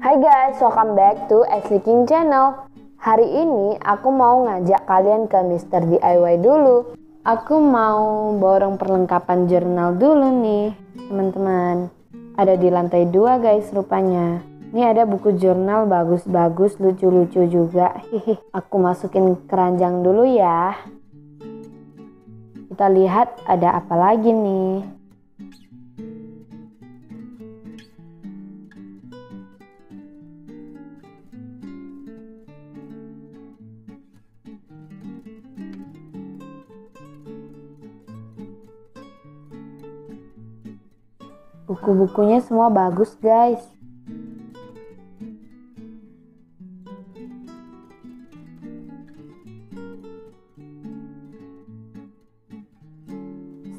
Hai guys, welcome back to King Channel. Hari ini aku mau ngajak kalian ke Mr. DIY dulu. Aku mau borong perlengkapan jurnal dulu nih, teman-teman. Ada di lantai dua guys rupanya. Ini ada buku jurnal bagus-bagus, lucu-lucu juga. Hihi, aku masukin keranjang dulu ya. Kita lihat ada apa lagi nih. Buku-bukunya semua bagus guys.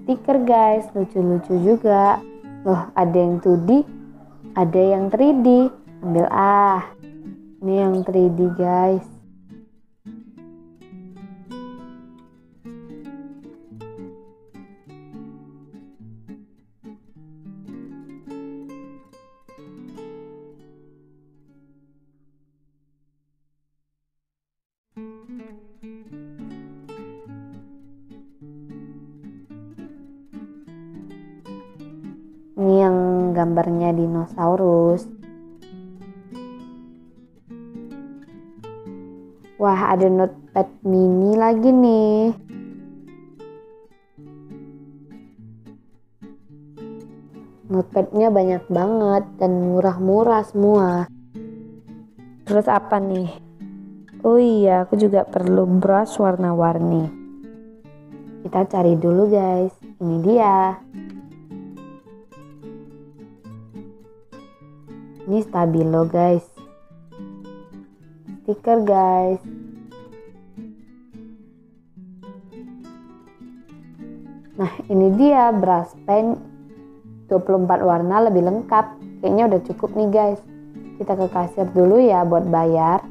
Stiker guys, lucu-lucu juga. Loh, ada yang 2D, ada yang 3D. Ambil ah. Ini yang 3D guys. Ini yang gambarnya dinosaurus. Wah, ada notepad mini lagi nih. Notepadnya banyak banget dan murah-murah semua. Terus apa nih? Oh iya, aku juga perlu brush warna-warni. Kita cari dulu guys. Ini dia. Ini stabilo guys. Stiker guys. Nah ini dia brush pen 24 warna lebih lengkap. Kayaknya udah cukup nih guys. Kita ke kasir dulu ya buat bayar.